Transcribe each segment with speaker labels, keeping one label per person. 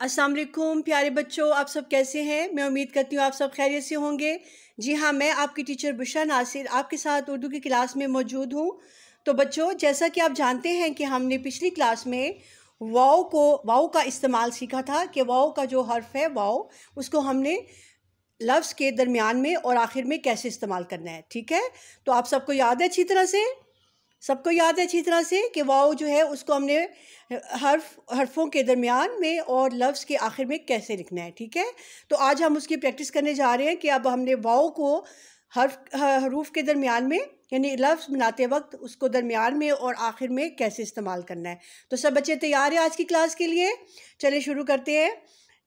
Speaker 1: अस्सलाम वालेकुम, प्यारे बच्चों, आप सब कैसे हैं? मैं उम्मीद करती हूँ आप सब खैरियत से होंगे। जी हाँ मैं आपकी टीचर बुशा नासिर आपके साथ उर्दू की क्लास में मौजूद हूँ। तो बच्चों, जैसा कि आप जानते हैं कि हमने पिछली क्लास में वाओ को, वाओ का इस्तेमाल सीखा था कि वाओ का जो हर्फ है, वाओ, उसको हमने लफ्ज़ के दरमियान में और आखिर में कैसे इस्तेमाल करना है, ठीक है? तो आप सबको याद है अच्छी तरह से? सबको याद है अच्छी तरह से कि वाओ जो है उसको हमने हर्फ हरफों के दरमियान में और लफ्ज़ के आखिर में कैसे लिखना है, ठीक है? तो आज हम उसकी प्रैक्टिस करने जा रहे हैं कि अब हमने वाओ को हर्फ हरूफ के दरमियान में, यानी लफ्ज़ बनाते वक्त उसको दरमियान में और आखिर में कैसे इस्तेमाल करना है। तो सब बच्चे तैयार हैं आज की क्लास के लिए? चले शुरू करते हैं।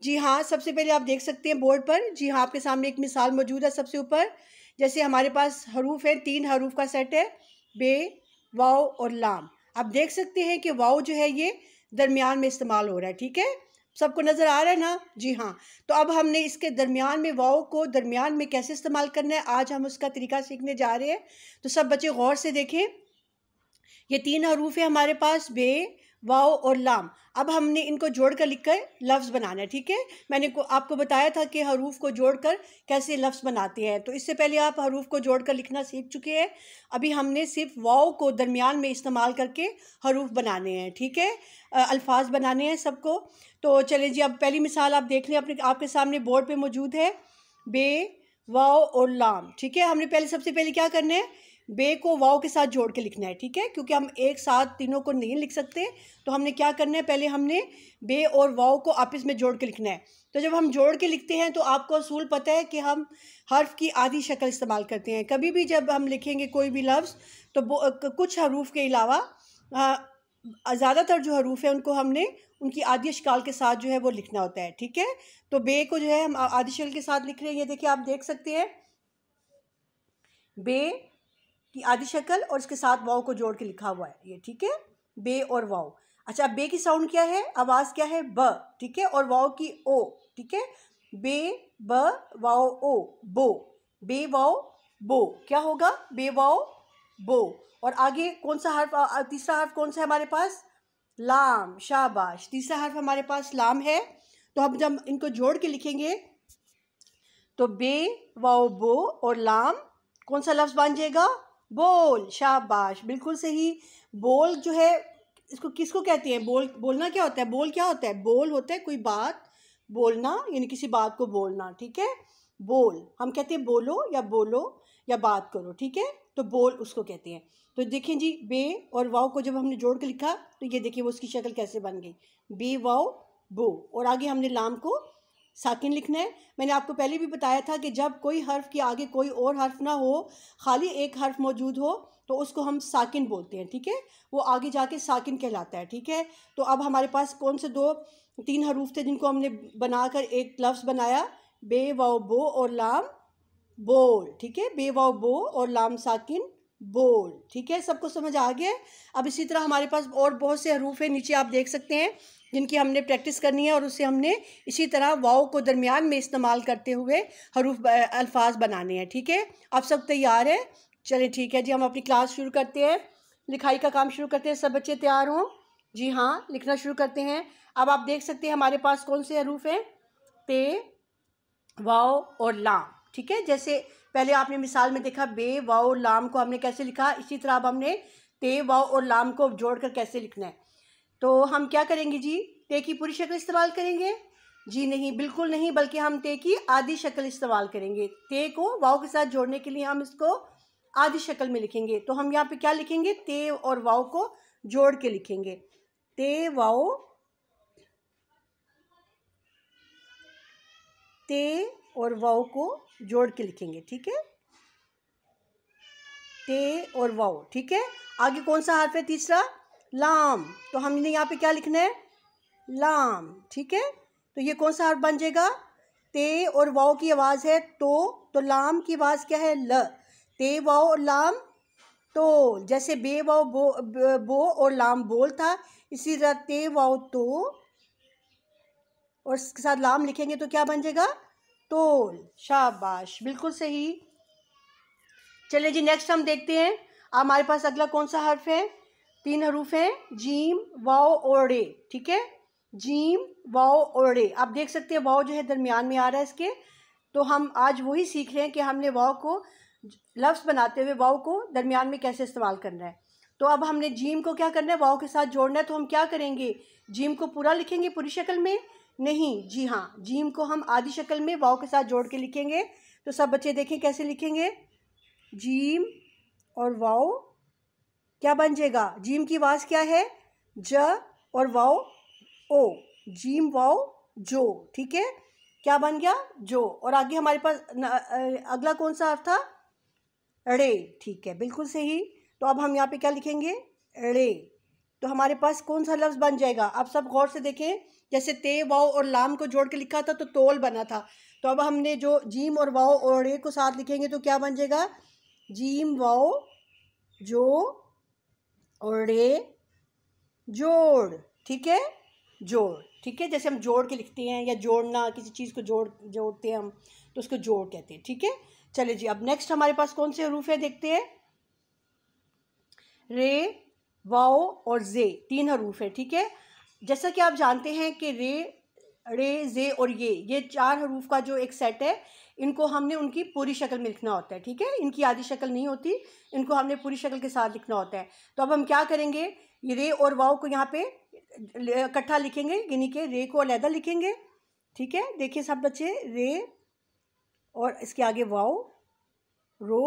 Speaker 1: जी हाँ सबसे पहले आप देख सकते हैं बोर्ड पर। जी हाँ आपके सामने एक मिसाल मौजूद है सबसे ऊपर। जैसे हमारे पास हरूफ है, तीन हरूफ का सेट है, बे वाओ और लाम। आप देख सकते हैं कि वाओ जो है ये दरमियान में इस्तेमाल हो रहा है, ठीक है? सबको नज़र आ रहा है ना? जी हाँ। तो अब हमने इसके दरमियान में वाओ को दरमियान में कैसे इस्तेमाल करना है, आज हम उसका तरीका सीखने जा रहे हैं। तो सब बच्चे गौर से देखें। ये तीन हरूफ है हमारे पास, बे वाओ और लाम। अब हमने इनको जोड़कर लिखकर लफ्ज़ बनाना है, ठीक है? मैंने को, आपको बताया था कि हरूफ को जोड़कर कैसे लफ्ज़ बनाते हैं। तो इससे पहले आप हरूफ को जोड़कर लिखना सीख चुके हैं। अभी हमने सिर्फ़ वाओ को दरमियान में इस्तेमाल करके हरूफ बनाने हैं, ठीक है? अल्फाज बनाने हैं सबको। तो चले जी, अब पहली मिसाल आप देख लें, अपने, आपके सामने बोर्ड पर मौजूद है। बे, वाओ और लाम, ठीक है? हमने पहले, सबसे पहले क्या करना है? बे को वाओ के साथ जोड़ के लिखना है, ठीक है? क्योंकि हम एक साथ तीनों को नहीं लिख सकते तो हमने क्या करना है? पहले हमने बे और वाओ को आपस में जोड़ के लिखना है। तो जब हम जोड़ के लिखते हैं तो आपको असूल पता है कि हम हर्फ की आधी शक्ल इस्तेमाल करते हैं। कभी भी जब हम लिखेंगे कोई भी लफ्ज़ तो कुछ हरूफ के अलावा ज़्यादातर जो हरूफ है, उनको हमने उनकी आदि शकाल के साथ जो है वो लिखना होता है, ठीक है? तो बे को जो है हम आदि शक्ल के साथ लिख रहे हैं। ये देखिए, आप देख सकते हैं। बे की आदि शक्ल और इसके साथ वाओ को जोड़ के लिखा हुआ है। ये ठीक है? बे और वाओ। अच्छा बे की साउंड क्या है? आवाज़ क्या है? ब। ठीक है? और वाओ की ओ। ठीक है? बे, ब, वाओ, ओ, बो। बे, वाओ, बो। क्या होगा? बे, वाओ, बो। और आगे कौन सा हर्फ तीसरा हर्फ कौन सा है हमारे पास? लाम। शाबाश। तीसरा हर्फ हमारे पास लाम है। तो हम जब इनको जोड़ के लिखेंगे तो बे, वाओ, बो और लाम, कौन सा लफ्ज़ बन जाएगा? बोल, शाबाश। बिल्कुल सही। बोल जो है, इसको किसको कहते हैं? बोल, बोलना क्या होता है? बोल क्या होता है? बोल होता है कोई बात, बोलना, यानी किसी बात को बोलना, ठीक है? बोल। हम कहते हैं बोलो या बोलो या बात करो, ठीक है? तो बोल उसको कहते हैं। तो देखें जी, बे और वाओ को जब हमने जोड़ के लिखा तो ये देखिए वो उसकी शक्ल कैसे बन गई। बे, वाओ, बो। और आगे हमने लाम को साकिन लिखना है। मैंने आपको पहले भी बताया था कि जब कोई हर्फ के आगे कोई और हर्फ ना हो, खाली एक हर्फ मौजूद हो तो उसको हम साकिन बोलते हैं, ठीक है? वो आगे जाके साकिन कहलाता है, ठीक है? तो अब हमारे पास कौन से दो, तीन हरूफ थे जिनको हमने बनाकर एक लफ्ज़ बनाया? बे, वाओ, बो और लाम, बोल, ठीक है? बे, वाओ, बो और लाम, साकिन, बोल, ठीक है? सबको समझ आ गया? अब इसी तरह हमारे पास और बहुत से हरूफ हैं, नीचे आप देख सकते हैं। जिनकी हमने प्रैक्टिस करनी है और उससे हमने इसी तरह वाओ को दरमियान में इस्तेमाल करते हुए हरूफ अल्फाज बनाने हैं, ठीक है? आप सब तैयार हैं? चलें ठीक है जी, हम अपनी क्लास शुरू करते हैं। लिखाई का काम शुरू करते हैं, सब बच्चे तैयार हों? जी हाँ लिखना शुरू करते हैं। अब आप देख सकते हैं हमारे पास कौन से हरूफ हैं? पे, वाओ और लाम, ठीक है? जैसे पहले आपने मिसाल में देखा, बे, वाओ, लाम को हमने कैसे लिखा? इसी तरह अब हमने ते, वाओ और लाम को जोड़कर कैसे लिखना है? तो हम क्या करेंगे जी? ते की पूरी शक्ल इस्तेमाल करेंगे? जी नहीं, बिल्कुल नहीं, बल्कि हम ते की आधी शक्ल इस्तेमाल करेंगे। ते को वाओ के साथ जोड़ने के लिए हम इसको आधी शक्ल में लिखेंगे। तो हम यहाँ पे क्या लिखेंगे? ते और वाओ को जोड़ के लिखेंगे। ते वाओ, ते और वाओ को जोड़ के लिखेंगे, ठीक है? ते और वाओ, ठीक है? आगे कौन सा हर्फ है तीसरा? लाम। तो हमने यहाँ पे क्या लिखना है? लाम। ठीक है? तो ये कौन सा हर्फ बन जाएगा? ते और वाओ की आवाज़ है तो। तो लाम की आवाज़ क्या है? ल। ते, वाओ और लाम तो जैसे बे, वाओ, बो बो और लाम बोल था, इसी तरह ते, वाओ तो। और इसके साथ लाम लिखेंगे तो क्या बन जाएगा? तोल। शाबाश। बिल्कुल सही। चलिए जी नेक्स्ट हम देखते हैं। हमारे पास अगला कौन सा हर्फ है? तीन हरूफ हैं, जीम, वाओ और रे, ठीक है? जीम, वाओ और रे। आप देख सकते हैं, वाओ जो है दरमियान में आ रहा है इसके। तो हम आज वही सीख रहे हैं कि हमने वाओ को, लफ्ज़ बनाते हुए वाओ को दरमियान में कैसे इस्तेमाल करना है। तो अब हमने जीम को क्या करना है? वाओ के साथ जोड़ना है तो हम क्या करेंगे? जीम को पूरा लिखेंगे पूरी शक्ल में? नहीं, जी हाँ जीम को हम आधी शक्ल में वाओ के साथ जोड़ के लिखेंगे। तो सब बच्चे देखें कैसे लिखेंगे? जीम और वाओ क्या बन जाएगा? जीम की आवाज़ क्या है? ज और वाओ, ओ, जीम वाओ, जो, ठीक है? क्या बन गया? जो। और आगे हमारे पास अगला कौन सा अर्थ था? रे, ठीक है, बिल्कुल सही। तो अब हम यहाँ पे क्या लिखेंगे? रे। तो हमारे पास कौन सा लफ्ज़ बन जाएगा? आप सब गौर से देखें, जैसे ते, वाओ और लाम को जोड़ के लिखा था तो तोल बना था। तो अब हमने जो जीम और वाओ और रे को साथ लिखेंगे तो क्या बन जाएगा? जीम, वाओ, जो और जोड़, ठीक है? जोड़, ठीक है? जैसे हम जोड़ के लिखते हैं या जोड़ना, किसी चीज़ को जोड़, जोड़ते हैं हम तो उसको जोड़ कहते हैं, ठीक है? चले जी, अब नेक्स्ट हमारे पास कौन से हरूफ है देखते हैं? रे, वाओ और जे, तीन हरूफ है, ठीक है? जैसा कि आप जानते हैं कि रे रे, जे और ये ये चार हरूफ का जो एक सेट है इनको हमने उनकी पूरी शक्ल में लिखना होता है, ठीक है? इनकी आधी शक्ल नहीं होती, इनको हमने पूरी शक्ल के साथ लिखना होता है। तो अब हम क्या करेंगे? रे और वाओ को यहाँ पे इकट्ठा लिखेंगे यानी कि रे को अलहदा लिखेंगे, ठीक है? देखिए सब बच्चे, रे और इसके आगे वाओ, रो,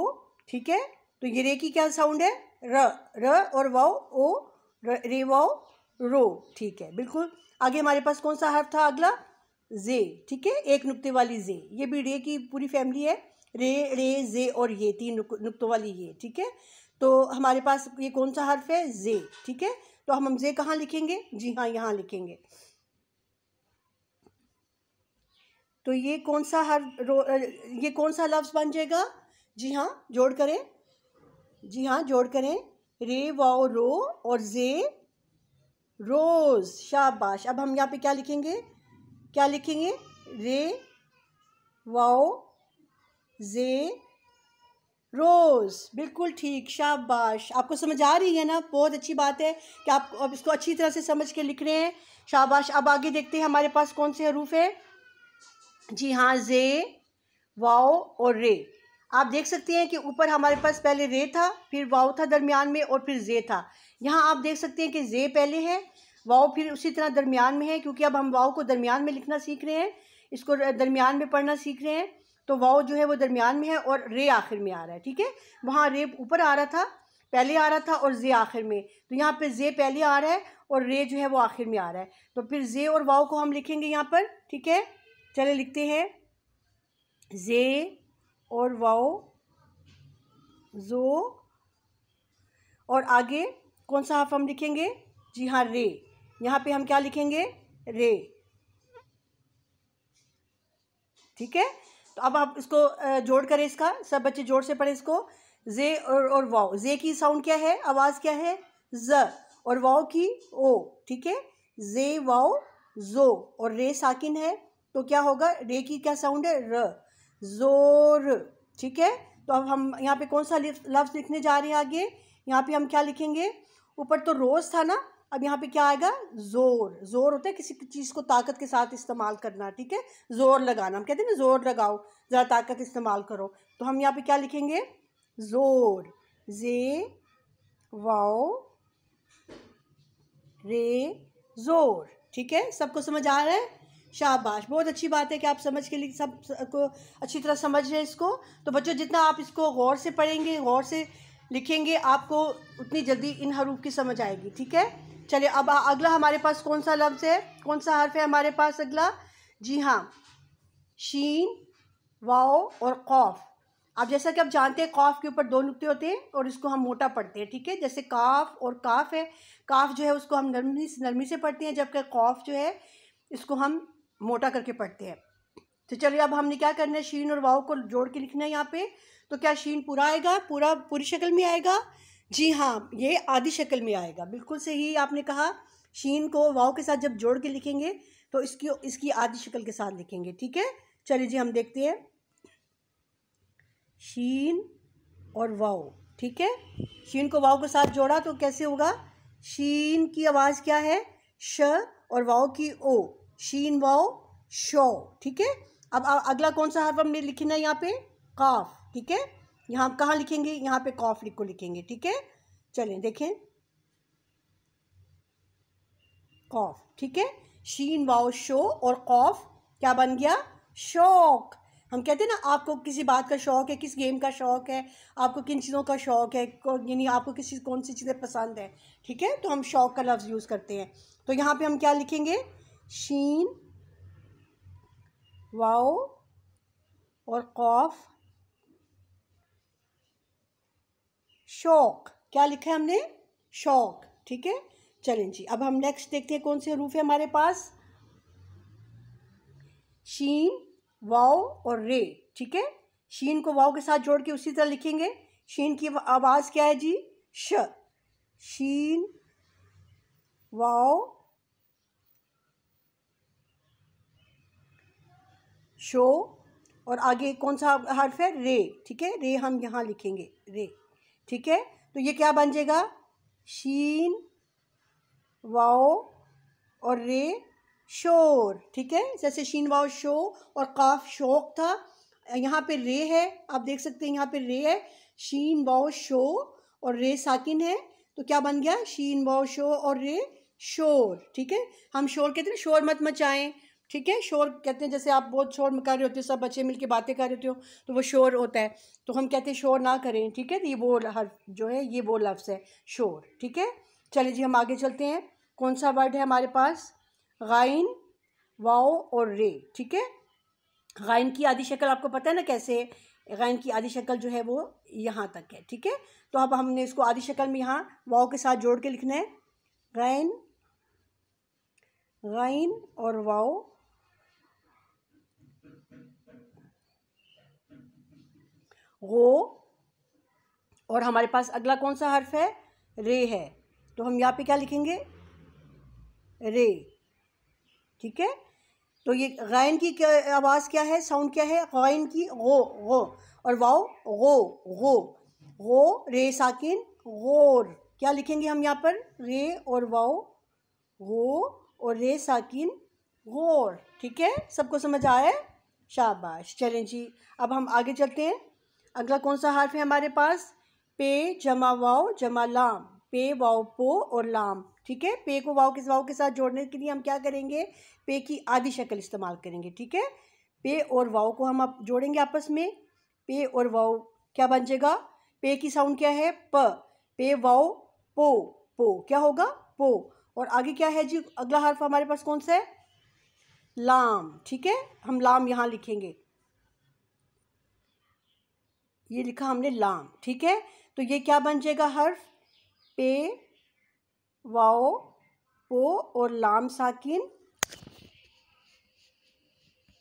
Speaker 1: ठीक है? तो ये रे की क्या साउंड है? र र और वाओ, ओ, रे वाओ, रो, ठीक है, बिल्कुल। आगे हमारे पास कौन सा हर्फ था? अगला जे, ठीक है? एक नुक्ते वाली जे। ये भी रे की पूरी फैमिली है। रे रे, जे और ये, तीन नुक्तों वाली ये, ठीक है? तो हमारे पास ये कौन सा हर्फ है? जे, ठीक है? तो हम हम जे कहाँ लिखेंगे? जी हाँ यहाँ लिखेंगे। तो ये कौन सा हर ये कौन सा लफ्ज़ बन जाएगा? जी हाँ जोड़ करें। जी हाँ जोड़ करें। रे, वाओ, रो और जे, रोज़। शाबाश। अब हम यहाँ पे क्या लिखेंगे? क्या लिखेंगे? रे, वाओ, जे, रोज़। बिल्कुल ठीक, शाबाश। आपको समझ आ रही है ना? बहुत अच्छी बात है कि आप अब इसको अच्छी तरह से समझ के लिख रहे हैं। शाबाश। अब आगे देखते हैं हमारे पास कौन से हरूफ है। जी हाँ जे, वाओ और रे। आप देख सकते हैं कि ऊपर हमारे पास पहले रे था, फिर वाओ था दरमियान में और फिर जे था। यहाँ आप देख सकते हैं कि जे पहले है वाओ फिर उसी तरह दरमियान में है, क्योंकि अब हम वाओ को दरमियान में लिखना सीख रहे हैं, इसको दरमियान में पढ़ना सीख रहे हैं तो वाओ जो है वो दरमियान में है और रे आखिर में आ रहा है, ठीक है? वहाँ रे ऊपर आ रहा था, पहले आ रहा था और जे आखिर में तो यहाँ पे जे पहले आ रहा है और रे जो है वो आखिर में आ रहा है तो फिर जे और वाओ को हम लिखेंगे यहाँ पर, ठीक है? चले लिखते हैं, जे और वाओ जो, और आगे कौन सा हाफ़ हम लिखेंगे? जी हाँ रे। यहाँ पे हम क्या लिखेंगे? रे। ठीक है? तो अब आप इसको जोड़ करें इसका। सब बच्चे जोड़ से पढ़े इसको। जे और, और वाओ। जे की साउंड क्या है? आवाज़ क्या है? ज। और वाओ की ओ। ठीक है? जे वाओ जो। और रे साकिन है। तो क्या होगा? रे की क्या साउंड है? र। ज़ोर। ठीक है? तो अब हम यहाँ पे कौन सा लफ्ज़ लिखने जा रहे हैं आगे? यहाँ पे हम क्या लिखेंगे? ऊपर तो रोज़ था ना? अब यहाँ पे क्या आएगा? ज़ोर। ज़ोर होता है किसी चीज़ को ताकत के साथ इस्तेमाल करना, ठीक है? ज़ोर लगाना। हम कहते हैं ना, ज़ोर लगाओ, ज़रा ताकत इस्तेमाल करो। तो हम यहाँ पे क्या लिखेंगे? ज़ोर। जे, वाओ, रे, ज़ोर। ठीक है? सबको समझ आ रहा है? शाबाश। बहुत अच्छी बात है कि आप समझ के लिए सबको अच्छी तरह समझ रहे हैं इसको। तो बच्चों, जितना आप इसको गौर से पढ़ेंगे, गौर से लिखेंगे, आपको उतनी जल्दी इन हरूफ की समझ आएगी, ठीक है? चलिए, अब अगला हमारे पास कौन सा लफ्ज़ है? कौन सा हर्फ है हमारे पास अगला? जी हाँ। शीन, वाओ और कौफ। अब जैसा कि आप जानते हैं, कौफ के ऊपर दो नुकते होते हैं और इसको हम मोटा पढ़ते हैं, ठीक है? जैसे काफ और काफ है। काफ जो है, उसको हम नरमी नरमी से पढ़ते हैं, जबकि कौफ जो है, इसको हम मोटा करके पढ़ते हैं। तो चलिए, अब हमने क्या करना है? शीन और वाओ को जोड़ के लिखना है यहाँ पे। तो क्या शीन पूरा आएगा? पूरा, पूरी शक्ल में आएगा? जी हाँ ये आधी शक्ल में आएगा। बिल्कुल सही आपने कहा, शीन को वाव के साथ जब जोड़ के लिखेंगे तो इसकी इसकी आधी शक्ल के साथ लिखेंगे, ठीक है? चलिए जी, हम देखते हैं। शीन और वाव, ठीक है? शीन को वाव के साथ जोड़ा तो कैसे होगा? शीन की आवाज़ क्या है? श और वाओ की ओ। शीन वाओ शो, ठीक है? अब अगला कौन सा हर्फ हमने लिखना है यहाँ पे? काफ, ठीक है? यहाँ कहाँ लिखेंगे? यहाँ पे कॉफ लिख को लिखेंगे, ठीक है? चलें, देखें। कॉफ ठीक है? शीन वाओ शो और कॉफ क्या बन गया? शौक हम कहते हैं ना, आपको किसी बात का शौक़ है, किस गेम का शौक़ है, आपको किन चीज़ों का शौक़ है यानी आपको किसी, कौन सी चीज़ें पसंद है, ठीक है? तो हम शौक़ का लफ्ज़ यूज़ करते हैं। तो यहाँ पे हम क्या लिखेंगे? शीन वाओ और कौफ शौक। क्या लिखा है हमने? शौक। ठीक है? चलें जी, अब हम नेक्स्ट देखते हैं कौन से रूफ है हमारे पास। शीन, वाओ और रे। ठीक है? शीन को वाओ के साथ जोड़ के उसी तरह लिखेंगे। शीन की आवाज़ क्या है जी? श। शीन, वाओ। शो। और आगे कौन सा हर्फ है? रे। ठीक है? रे हम यहाँ लिखेंगे। रे। ठीक है? तो ये क्या बन जाएगा? शीन, वाओ और रे, शोर। ठीक है? जैसे शीन, वाओ, शो और काफ शौक था। यहाँ पे रे है, आप देख सकते हैं यहाँ पे रे है, शीन, वाओ, शो और रे साकिन है। तो क्या बन गया? शीन, वाओ, शो और रे, शोर। ठीक है? हम शोर कहते हैं शोर मत मचाएँ। ठीक है? शोर कहते हैं, जैसे आप बहुत शोर कर रहे होते हो, सब बच्चे मिलके बातें कर रहे होते हो तो वो शोर होता है। तो हम कहते हैं, शोर ना करें, ठीक है? ये वो हर जो है, ये वो लफ्ज़ है, शोर, ठीक है? चलिए जी, हम आगे चलते हैं। कौन सा वर्ड है हमारे पास? गाइन वाओ और रे, ठीक है? गाइन की आदि शक्ल आपको पता है ना कैसे गाइन की आदि शक्ल जो है वो यहाँ तक है, ठीक है? तो अब हमने इसको आदि शक्ल में यहाँ वाओ के साथ जोड़ के लिखना है। गाइन गाइन और वाओ गो और हमारे पास अगला कौन सा हर्फ है? रे है। तो हम यहाँ पे क्या लिखेंगे? रे। ठीक है? तो ये गैन की क्या, आवाज़ क्या है? साउंड क्या है? गैन की गो गो और वाओ गो गो गो रे साकिन गोर क्या लिखेंगे हम यहाँ पर? रे और वाओ गो और रे साकिन गोर ठीक है? सबको समझ आए शाबाश। चलें जी, अब हम आगे चलते हैं। अगला कौन सा हर्फ है हमारे पास? पे, जमा वाओ जमा लाम। पे वाओ पो और लाम। ठीक है? पे को वाओ किस वाओ के साथ जोड़ने के लिए हम क्या करेंगे? पे की आधी शक्ल इस्तेमाल करेंगे। ठीक है? पे और वाओ को हम आप जोड़ेंगे आपस में। पे और वाओ क्या बन जाएगा? पे की साउंड क्या है? प। पे वाओ पो। पो। क्या होगा? पो। और आगे क्या है जी? अगला हर्फ हमारे पास कौन सा है? लाम। ठीक है? हम लाम यहाँ लिखेंगे। ये लिखा हमने लाम, ठीक है? तो ये क्या बन जाएगा हर्फ? पे, वाओ, पो और लाम साकिन,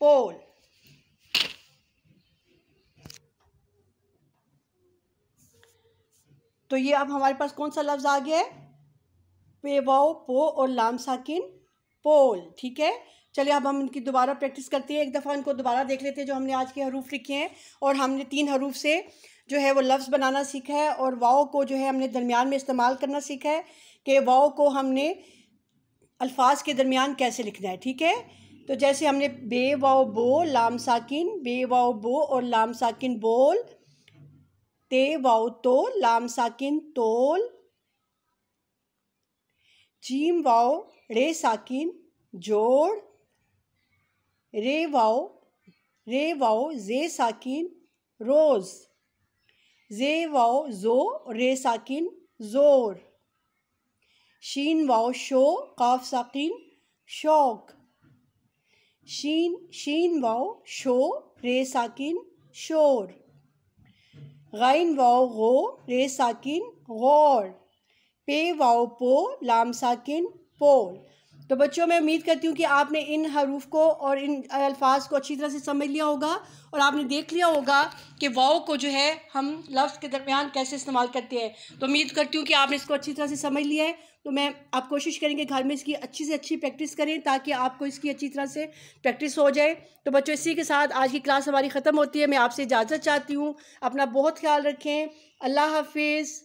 Speaker 1: पोल। तो ये अब हमारे पास कौन सा लफ्ज़ आ गया है? पे, वाओ, पो और लाम साकिन, पोल, ठीक है? चलिए अब हम इनकी दोबारा प्रैक्टिस करते हैं। एक दफ़ा इनको दोबारा देख लेते हैं जो हमने आज के हरूफ लिखे हैं और हमने तीन हरूफ से जो है वो लफ्ज़ बनाना सीखा है और वाओ को जो है हमने दरमियान में इस्तेमाल करना सीखा है कि वाओ को हमने अल्फाज के दरमियान कैसे लिखना है, ठीक है? तो जैसे हमने बे, वाओ, बो, लाम, साकिन, बे, वाओ, बो और लाम, साकिन, बोल, ते, वाओ तो लाम, साकिन, तोल, जीम, वाओ, रे, साकिन, जोड़ रे वाओ रे वाओ, जे साकिन, रोज़। जे वाओ, जो, रे साकिन, ज़ोर। शीन वाओ, शो, काफ साकिन, शौक। शीन शीन वाओ, शो, रे साकिन, शोर। गाइन वाओ, गो, रे साकिन, गौर। पे वाओ, पो, लाम साकिन, पोल। तो बच्चों, मैं उम्मीद करती हूँ कि आपने इन हरूफ को और इन अल्फाज को अच्छी तरह से समझ लिया होगा और आपने देख लिया होगा कि वाओ को जो है हम लफ्ज़ के दरमियान कैसे इस्तेमाल करते हैं। तो उम्मीद करती हूँ कि आपने इसको अच्छी तरह से समझ लिया है। तो मैं, आप कोशिश करेंगे घर में इसकी अच्छी से अच्छी प्रैक्टिस करें ताकि आपको इसकी अच्छी तरह से प्रैक्टिस हो जाए। तो बच्चों, इसी के साथ आज की क्लास हमारी ख़त्म होती है। मैं आपसे इजाज़त चाहती हूँ। अपना बहुत ख्याल रखें। अल्लाह हाफिज़।